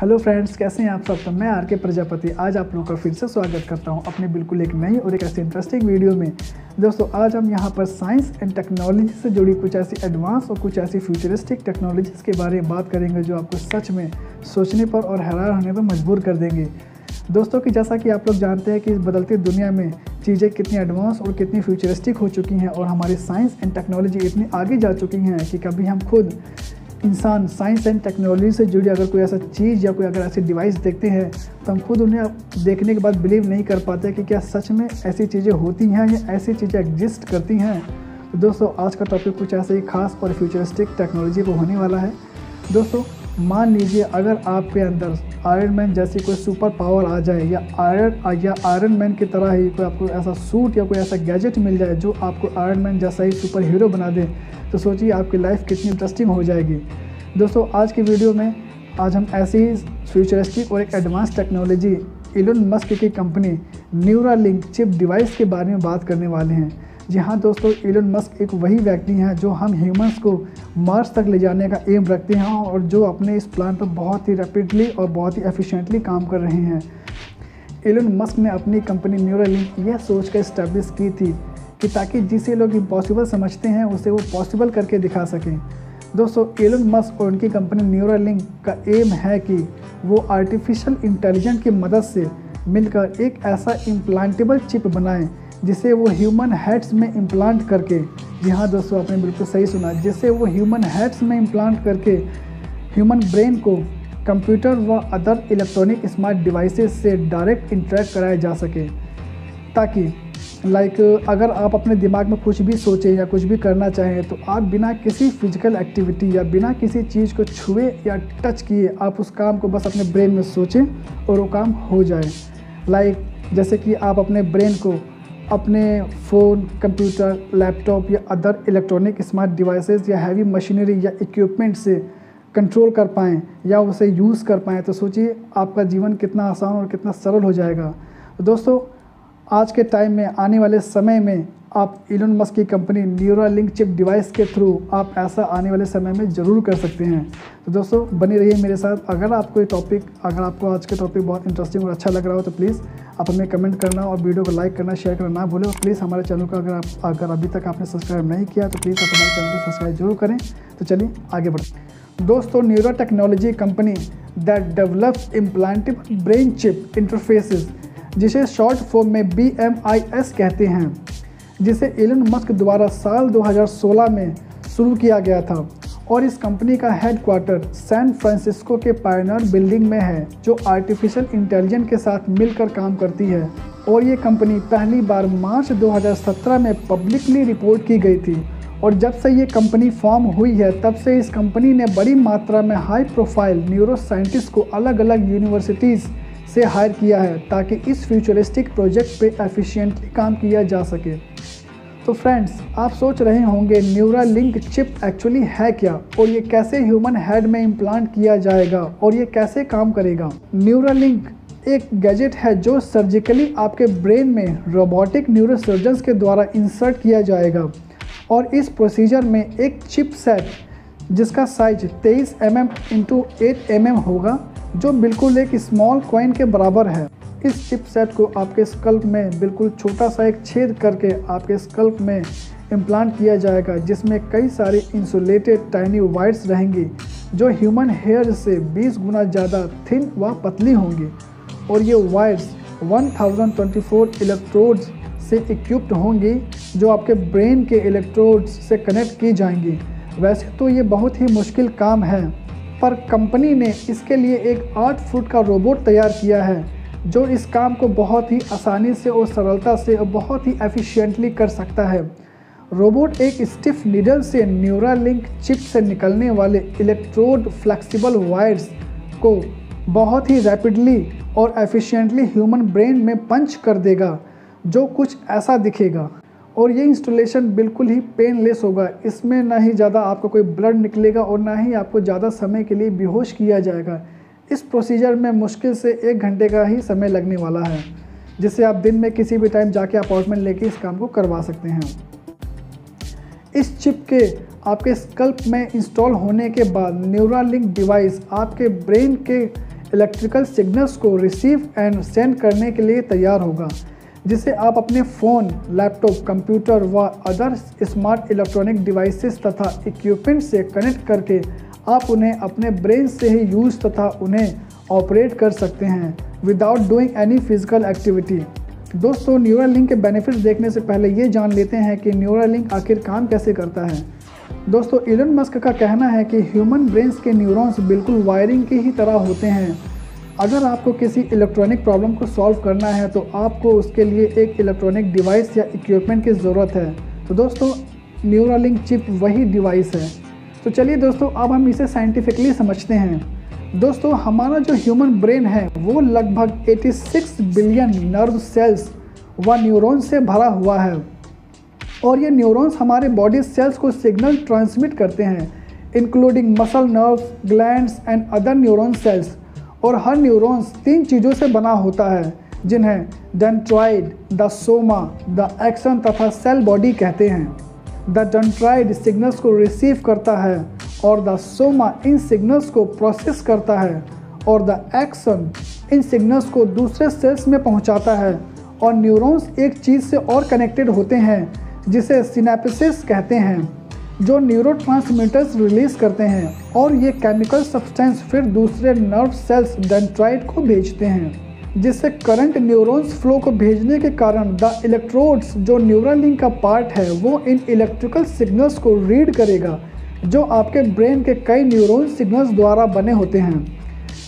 Hello friends, कैसे हैं आप सब? तो मैं आर के प्रजापति। आज आप लोगों का फिर से स्वागत करता हूँ अपने बिल्कुल एक नई और एक ऐसी इंटरेस्टिंग वीडियो में। दोस्तों, आज हम यहाँ पर साइंस एंड टेक्नोलॉजी से जुड़ी कुछ ऐसी एडवांस और कुछ ऐसी फ्यूचरिस्टिक टेक्नोलॉजीज़ के बारे में बात करेंगे जो आपको सच में सोचने पर और हैरान होने पर मजबूर कर देंगे। दोस्तों, कि जैसा कि आप लोग जानते हैं कि इस बदलती दुनिया में चीज़ें कितनी एडवांस और कितनी फ्यूचरिस्टिक हो चुकी हैं और हमारी साइंस एंड टेक्नोलॉजी इतनी आगे जा चुकी हैं कि कभी हम खुद इंसान साइंस एंड टेक्नोलॉजी से जुड़ी अगर कोई ऐसा चीज़ या कोई अगर ऐसी डिवाइस देखते हैं तो हम खुद उन्हें देखने के बाद बिलीव नहीं कर पाते कि क्या सच में ऐसी चीज़ें होती हैं या ऐसी चीज़ें एग्जिस्ट करती हैं। तो दोस्तों, आज का टॉपिक कुछ ऐसे ही खास और फ्यूचरिस्टिक टेक्नोलॉजी को होने वाला है। दोस्तों, मान लीजिए अगर आपके अंदर आयरन मैन जैसी कोई सुपर पावर आ जाए या आयरन या आयरन मैन की तरह ही कोई आपको ऐसा सूट या कोई ऐसा गैजेट मिल जाए जो आपको आयरन मैन जैसा ही सुपर हीरो बना दे तो सोचिए आपकी लाइफ कितनी इंटरेस्टिंग हो जाएगी। दोस्तों, आज की वीडियो में आज हम ऐसी ही फ्यूचरिस्टिक और एक एडवांस टेक्नोलॉजी इलोन मस्क की company Neuralink chip device के बारे में बात करने वाले हैं। जी हाँ दोस्तों इलोन मस्क एक वही व्यक्ति हैं जो हम ह्यूमंस को मार्स तक ले जाने का एम रखते हैं और जो अपने इस प्लान पर बहुत ही रैपिडली और बहुत ही एफिशिएंटली काम कर रहे हैं। इलोन मस्क ने अपनी कंपनी न्यूरा लिंक यह सोच कर इस्टेब्लिश की थी कि ताकि जिसे लोग इम्पॉसिबल समझते हैं, उसे वो पॉसिबल करके दिखा सकें। दोस्तों एलन मस्क और उनकी कंपनी न्यूरा लिंक का एम है कि वो आर्टिफिशियल इंटेलिजेंट की मदद से मिलकर एक ऐसा इम्प्लांटेबल चिप बनाएँ जिसे वो ह्यूमन हेड्स में इम्प्लांट करके जी हाँ दोस्तों आपने बिल्कुल सही सुना, जिसे वो ह्यूमन हेड्स में इम्प्लांट करके ह्यूमन ब्रेन को कंप्यूटर व अदर इलेक्ट्रॉनिक स्मार्ट डिवाइसेस से डायरेक्ट इंटरेक्ट कराया जा सके। ताकि लाइक अगर आप अपने दिमाग में कुछ भी सोचें या कुछ भी करना चाहें तो आप बिना किसी फ़िज़िकल एक्टिविटी या बिना किसी चीज़ को छुए या टच किए, आप उस काम को बस अपने ब्रेन में सोचें और वो काम हो जाए। लाइक जैसे कि आप अपने ब्रेन को अपने फ़ोन, कंप्यूटर, लैपटॉप या अदर इलेक्ट्रॉनिक स्मार्ट डिवाइसेस या हैवी मशीनरी या इक्विपमेंट से कंट्रोल कर पाएँ या उसे यूज़ कर पाएँ तो सोचिए आपका जीवन कितना आसान और कितना सरल हो जाएगा। दोस्तों, आज के टाइम में, आने वाले समय में आप इलोन मस्क की company Neuralink chip device के थ्रू आप ऐसा आने वाले समय में ज़रूर कर सकते हैं। तो दोस्तों, बनी रहिए मेरे साथ। अगर आपको ये टॉपिक अगर आपको आज का टॉपिक बहुत इंटरेस्टिंग और अच्छा लग रहा हो तो प्लीज़ आप हमें कमेंट करना और वीडियो को लाइक करना शेयर करना ना भूलें। और प्लीज़ हमारे चैनल को अगर आप, अगर अभी तक आपने सब्सक्राइब नहीं किया तो प्लीज़ आप हमारे चैनल को सब्सक्राइब ज़रूर करें। तो चलिए आगे बढ़ते। दोस्तों neuro technology company that develops implantable brain chip interfaces जिसे शॉर्ट फॉर्म में BMIS कहते हैं। जिसे एलन मस्क द्वारा साल 2016 में शुरू किया गया था और इस कंपनी का हेडक्वार्टर सैन फ्रांसिस्को के पायनर बिल्डिंग में है, जो आर्टिफिशियल इंटेलिजेंस के साथ मिलकर काम करती है। और ये कंपनी पहली बार मार्च 2017 में पब्लिकली रिपोर्ट की गई थी। और जब से ये कंपनी फॉर्म हुई है, तब से इस कंपनी ने बड़ी मात्रा में हाई प्रोफ़ाइल न्यूरो साइंटिस्ट को अलग अलग यूनिवर्सिटीज़ से हायर किया है, ताकि इस फ्यूचरिस्टिक प्रोजेक्ट पे एफिशिएंटली काम किया जा सके। तो फ्रेंड्स आप सोच रहे होंगे न्यूरा लिंक चिप एक्चुअली है क्या? और ये कैसे ह्यूमन हेड में इम्प्लांट किया जाएगा? और ये कैसे काम करेगा? न्यूरा लिंक एक गैजेट है जो सर्जिकली आपके ब्रेन में रोबोटिक न्यूरोसर्जन्स के द्वारा इंसर्ट किया जाएगा। और इस प्रोसीजर में एक चिप सेट जिसका size 23 M M into eight M होगा, जो बिल्कुल एक स्मॉल कॉइन के बराबर है। इस चिप सेट को आपके स्कल्प में बिल्कुल छोटा सा एक छेद करके आपके स्कल्प में इम्प्लांट किया जाएगा, जिसमें कई सारी इंसुलेटेड टाइनी वायर्स रहेंगी, जो ह्यूमन हेयर से 20 गुना ज़्यादा थिन व पतली होंगी। और ये वायर्स 1024 इलेक्ट्रोड्स से इक्विप्ड होंगी, जो आपके ब्रेन के इलेक्ट्रोड्स से कनेक्ट की जाएँगी। वैसे तो ये बहुत ही मुश्किल काम है, पर कंपनी ने इसके लिए एक आठ फुट का रोबोट तैयार किया है। जो इस काम को बहुत ही आसानी से और सरलता से और बहुत ही एफिशिएंटली कर सकता है। रोबोट एक स्टिफ नीडल से न्यूरा लिंक चिप से निकलने वाले इलेक्ट्रोड फ्लेक्सिबल वायर्स को बहुत ही रैपिडली और एफिशिएंटली ह्यूमन ब्रेन में पंच कर देगा, जो कुछ ऐसा दिखेगा। और ये इंस्टॉलेशन बिल्कुल ही पेनलेस होगा। इसमें ना ही ज़्यादा आपका कोई ब्लड निकलेगा और ना ही आपको ज़्यादा समय के लिए बेहोश किया जाएगा। इस प्रोसीजर में मुश्किल से एक घंटे का ही समय लगने वाला है, जिससे आप दिन में किसी भी टाइम जाके अपॉइंटमेंट लेके इस काम को करवा सकते हैं। इस चिप के आपके स्कल्प में इंस्टॉल होने के बाद न्यूरा लिंक डिवाइस आपके ब्रेन के इलेक्ट्रिकल सिग्नल्स को रिसीव एंड सेंड करने के लिए तैयार होगा, जिसे आप अपने फ़ोन लैपटॉप कंप्यूटर व अदर स्मार्ट इलेक्ट्रॉनिक डिवाइसेस तथा इक्विपमेंट से कनेक्ट करके आप उन्हें अपने ब्रेन से ही यूज़ तथा उन्हें ऑपरेट कर सकते हैं without doing any physical activity दोस्तों न्यूरल लिंक के बेनिफिट्स देखने से पहले ये जान लेते हैं कि न्यूरल लिंक आखिर काम कैसे करता है। दोस्तों इलन मस्क का कहना है कि ह्यूमन ब्रेन्स के न्यूरॉन्स बिल्कुल वायरिंग की ही तरह होते हैं। अगर आपको किसी इलेक्ट्रॉनिक प्रॉब्लम को सॉल्व करना है तो आपको उसके लिए एक इलेक्ट्रॉनिक डिवाइस या इक्विपमेंट की ज़रूरत है। तो दोस्तों न्यूरालिंक चिप वही डिवाइस है। तो चलिए दोस्तों, अब हम इसे साइंटिफिकली समझते हैं। दोस्तों, हमारा जो ह्यूमन ब्रेन है, वो लगभग 86 बिलियन नर्व सेल्स व न्यूरॉन्स से भरा हुआ है। और ये न्यूरॉन्स हमारे बॉडी सेल्स को सिग्नल ट्रांसमिट करते हैं including muscle nerves glands and other neuron cells और हर न्यूरॉन्स तीन चीज़ों से बना होता है, जिन्हें dendroid the soma the axon तथा सेल बॉडी कहते हैं। द डेंट्रॉइड सिग्नल्स को रिसीव करता है और द सोमा इन सिग्नल्स को प्रोसेस करता है और द एक्सन इन सिग्नल्स को दूसरे सेल्स में पहुंचाता है और न्यूरॉन्स एक चीज़ से और कनेक्टेड होते हैं, जिसे सिनेप्सिस कहते हैं, जो न्यूरो रिलीज़ करते हैं और ये केमिकल सब्सटेंस फिर दूसरे नर्व सेल्स डेंट्राइड को भेजते हैं। जिससे करंट न्यूरॉन्स फ्लो को भेजने के कारण द इलेक्ट्रोड्स जो न्यूरल लिंक का पार्ट है, वो इन इलेक्ट्रिकल सिग्नल्स को रीड करेगा, जो आपके ब्रेन के कई न्यूरॉन सिग्नल्स द्वारा बने होते हैं।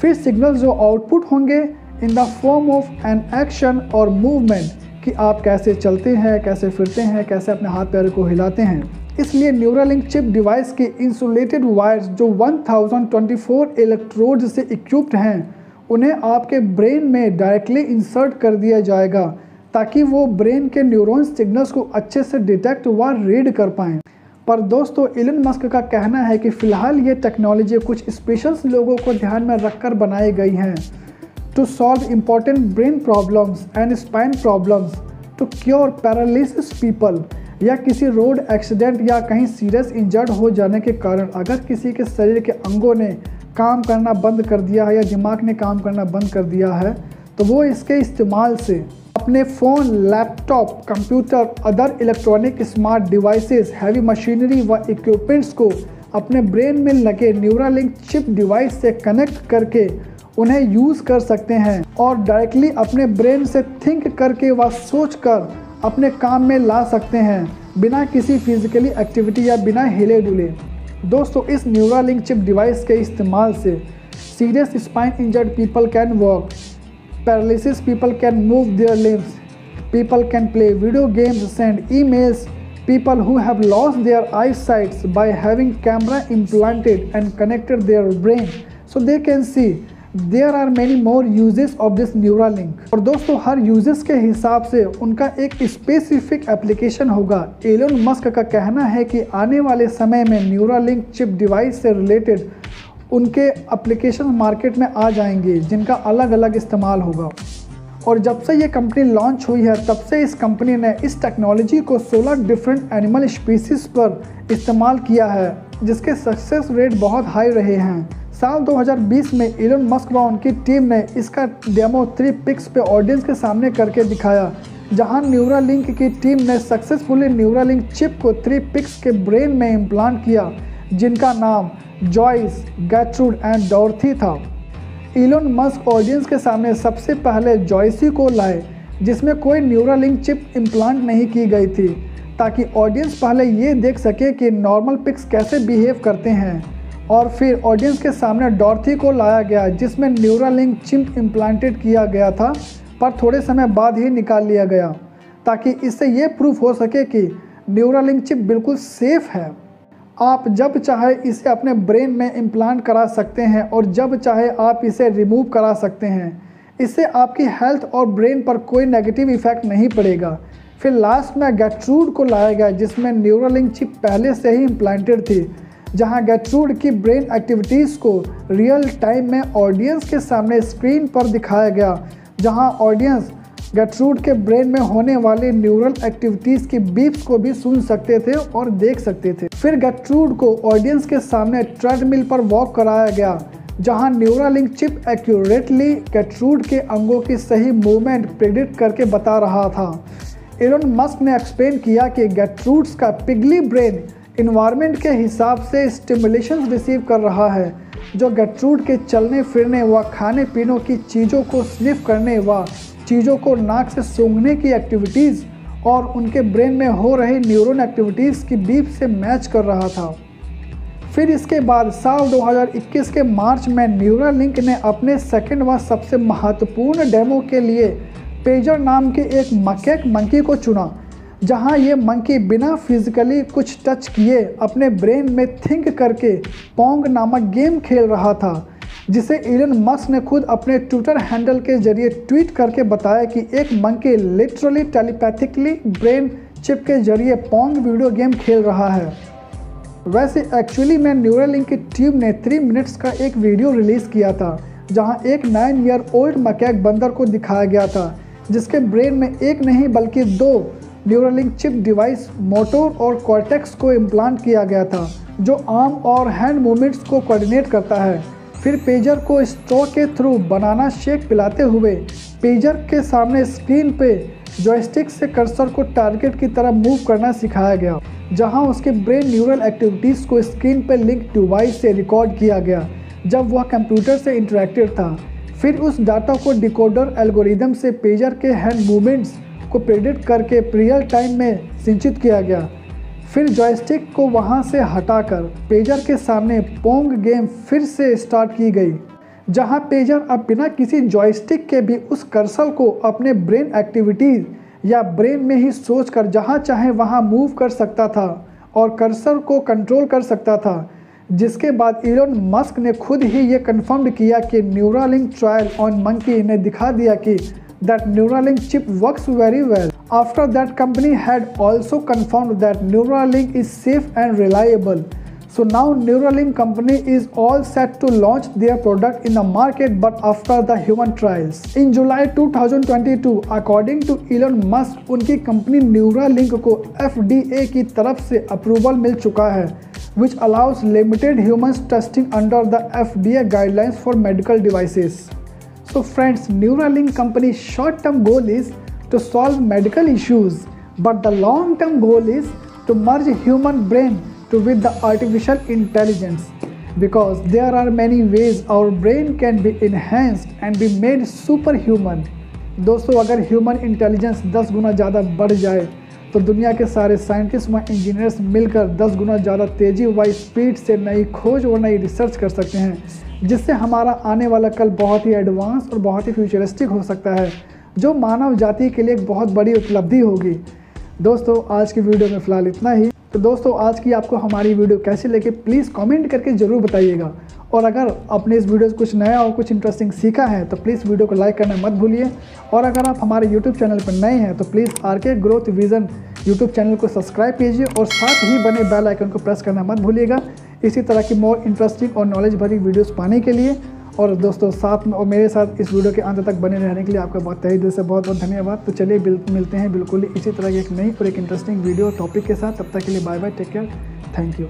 फिर सिग्नल्स जो आउटपुट होंगे in the form of an action और मूवमेंट कि आप कैसे चलते हैं, कैसे फिरते हैं, कैसे अपने हाथ पैर को हिलाते हैं। इसलिए न्यूरालिंक चिप डिवाइस के इंसुलेटेड वायर्स जो 1024 इलेक्ट्रोड से इक्विप्ड हैं उन्हें आपके ब्रेन में डायरेक्टली इंसर्ट कर दिया जाएगा, ताकि वो ब्रेन के न्यूरॉन सिग्नल्स को अच्छे से डिटेक्ट व रीड कर पाएँ। पर दोस्तों इलन मस्क का कहना है कि फ़िलहाल ये टेक्नोलॉजी कुछ स्पेशल लोगों को ध्यान में रखकर बनाई गई हैं। To solve important brain problems and spine problems to cure paralysis people या किसी रोड एक्सीडेंट या कहीं सीरियस इंजर्ड हो जाने के कारण, अगर किसी के शरीर के अंगों ने काम करना बंद कर दिया है या दिमाग ने काम करना बंद कर दिया है तो वो इसके इस्तेमाल से अपने phone, laptop, computer, other electronic smart devices, heavy machinery व इक्विपमेंट्स को अपने ब्रेन में लगे न्यूरालिंक चिप डिवाइस से कनेक्ट करके उन्हें यूज़ कर सकते हैं और डायरेक्टली अपने ब्रेन से थिंक करके व सोच कर अपने काम में ला सकते हैं, बिना किसी फिजिकली एक्टिविटी या बिना हिले डुले दोस्तों, इस न्यूरा लिंक चिप डिवाइस के इस्तेमाल से serious spine injured people can walk paralysis people can move their limbs people can play video games send mails people who have loss their eye sights by having camera implanted and connected their brain so they can see there are many more uses of this Neuralink और दोस्तों, हर uses के हिसाब से उनका एक specific application होगा। Elon Musk का कहना है कि आने वाले समय में न्यूरा लिंक चिप डिवाइस से रिलेटेड उनके एप्लीकेशन मार्केट में आ जाएँगे, जिनका अलग अलग इस्तेमाल होगा। और जब से ये कंपनी लॉन्च हुई है, तब से इस कंपनी ने इस टेक्नोलॉजी को 16 डिफरेंट एनिमल स्पीसीज पर इस्तेमाल किया है, जिसके सक्सेस रेट बहुत हाई रहे हैं। साल 2020 में इलन मस्क व उनकी टीम ने इसका डेमो थ्री पिक्स पे ऑडियंस के सामने करके दिखाया, जहाँ न्यूरालिंक की टीम ने सक्सेसफुली न्यूरालिंक चिप को थ्री पिक्स के ब्रेन में इम्प्लांट किया, जिनका नाम जॉइस, गैट्रूड एंड डॉर्थी था। इलोन मस्क ऑडियंस के सामने सबसे पहले जॉयसी को लाए, जिसमें कोई न्यूरालिंक चिप इम्प्लांट नहीं की गई थी, ताकि ऑडियंस पहले ये देख सके कि नॉर्मल पिक्स कैसे बिहेव करते हैं। और फिर ऑडियंस के सामने डॉर्थी को लाया गया, जिसमें न्यूरालिंक चिप इम्प्लांटेड किया गया था, पर थोड़े समय बाद ही निकाल लिया गया, ताकि इससे ये प्रूफ हो सके कि न्यूरालिंक चिप बिल्कुल सेफ़ है। आप जब चाहे इसे अपने ब्रेन में इम्प्लांट करा सकते हैं, और जब चाहे आप इसे रिमूव करा सकते हैं। इससे आपकी हेल्थ और ब्रेन पर कोई नेगेटिव इफ़ेक्ट नहीं पड़ेगा। फिर लास्ट में गैट्रूड को लाया गया, जिसमें न्यूरालिंक चिप पहले से ही इम्प्लांटेड थी। जहाँ गैट्रूड की ब्रेन एक्टिविटीज़ को रियल टाइम में ऑडियंस के सामने स्क्रीन पर दिखाया गया, जहाँ ऑडियंस गैट्रूड के ब्रेन में होने वाले न्यूरल एक्टिविटीज़ की बीप्स को भी सुन सकते थे और देख सकते थे। फिर गैट्रूड को ऑडियंस के सामने ट्रेडमिल पर वॉक कराया गया, जहाँ न्यूरालिंक चिप एक्यूरेटली कैट्रूड के अंगों की सही मूवमेंट प्रिडिक्ट करके बता रहा था। एलोन मस्क ने एक्सप्लेन किया कि गैट्रूड्स का पिगली ब्रेन इन्वायरमेंट के हिसाब से स्टिमुलेशन रिसीव कर रहा है, जो गैट्रूड के चलने, फिरने व खाने पीने की चीज़ों को स्निफ करने व चीज़ों को नाक से सूंघने की एक्टिविटीज़ और उनके ब्रेन में हो रही न्यूरॉन एक्टिविटीज़ की बीप से मैच कर रहा था। फिर इसके बाद साल 2021 के मार्च में न्यूरालिंक ने अपने सेकंड व सबसे महत्वपूर्ण डेमो के लिए पेजर नाम के एक मकेक मंकी को चुना। जहाँ ये मंकी बिना फिजिकली कुछ टच किए अपने ब्रेन में थिंक करके पोंग नामक गेम खेल रहा था, जिसे इलन मस्क ने खुद अपने ट्विटर हैंडल के ज़रिए ट्वीट करके बताया कि एक monkey literally telepathically brain chip के ज़रिए पोंग वीडियो गेम खेल रहा है। वैसे एक्चुअली में न्यूरालिंक की टीम ने थ्री मिनट्स का एक वीडियो रिलीज़ किया था, जहाँ एक नाइन ईयर ओल्ड मकैक बंदर को दिखाया गया था, जिसके ब्रेन में एक नहीं बल्कि दो न्यूरालिंक चिप डिवाइस मोटोर और कॉर्टेक्स को इम्प्लांट किया गया था, जो आर्म और हैंड मूवमेंट्स को कोऑर्डिनेट करता है। फिर पेजर को स्ट्रॉ के थ्रू बनाना शेक पिलाते हुए पेजर के सामने स्क्रीन पे जॉयस्टिक से कर्सर को टारगेट की तरह मूव करना सिखाया गया, जहाँ उसके ब्रेन न्यूरल एक्टिविटीज़ को स्क्रीन पर लिंक डिवाइस से रिकॉर्ड किया गया, जब वह कंप्यूटर से इंटरेक्टेड था। फिर उस डाटा को डिकोडर एल्गोरिदम से पेजर के हैंड मूवमेंट्स को प्रेडिक्ट करके रियल टाइम में सिंचित किया गया। फिर जॉयस्टिक को वहाँ से हटाकर पेजर के सामने पोंग गेम फिर से स्टार्ट की गई, जहाँ पेजर अब बिना किसी जॉयस्टिक के भी उस कर्सल को अपने ब्रेन एक्टिविटीज़ या ब्रेन में ही सोच कर जहाँ चाहे वहाँ मूव कर सकता था और कर्सर को कंट्रोल कर सकता था, जिसके बाद इलोन मस्क ने खुद ही ये कन्फर्म किया कि न्यूरालिंक ट्रायल ऑन मंकी ने दिखा दिया कि that Neuralink chip works very well. After that company had also confirmed that Neuralink is safe and reliable. So now Neuralink company is all set to launch their product in the market but after the human trials. In July 2022, according to Elon Musk, उनकी company Neuralink को FDA की तरफ से approval मिल चुका है which allows limited human testing under the FDA guidelines for medical devices. So friends, Neuralink company's short-term goal is to solve medical issues, but the long-term goal is to merge human brain to with the artificial intelligence because there are many ways our brain can be enhanced and be made superhuman. दोस्तों अगर human intelligence 10 गुना ज़्यादा बढ़ जाए तो दुनिया के सारे scientist व इंजीनियर्स मिलकर 10 गुना ज़्यादा तेज़ी व स्पीड से नई खोज और नई रिसर्च कर सकते हैं, जिससे हमारा आने वाला कल बहुत ही एडवांस और बहुत ही फ्यूचरिस्टिक हो सकता है, जो मानव जाति के लिए एक बहुत बड़ी उपलब्धि होगी। दोस्तों, आज की वीडियो में फ़िलहाल इतना ही। तो दोस्तों, आज की आपको हमारी वीडियो कैसी लगे प्लीज़ कमेंट करके ज़रूर बताइएगा। और अगर आपने इस वीडियो से कुछ नया और कुछ इंटरेस्टिंग सीखा है तो प्लीज़ वीडियो को लाइक करना मत भूलिए। और अगर आप हमारे यूट्यूब चैनल पर नए हैं तो please R K growth vision YouTube channel को सब्सक्राइब कीजिए और साथ ही बने बेल आइकन को प्रेस करना मत भूलिएगा। इसी तरह की मोर इंटरेस्टिंग और नॉलेज भरी वीडियोस पाने के लिए और दोस्तों, साथ में और मेरे साथ इस वीडियो के अंत तक बने रहने के लिए आपका बहुत तहे दिल से बहुत बहुत धन्यवाद। तो चलिए मिलते हैं बिल्कुल इसी तरह की एक नई और एक इंटरेस्टिंग वीडियो टॉपिक के साथ। तब तक के लिए bye bye take care thank you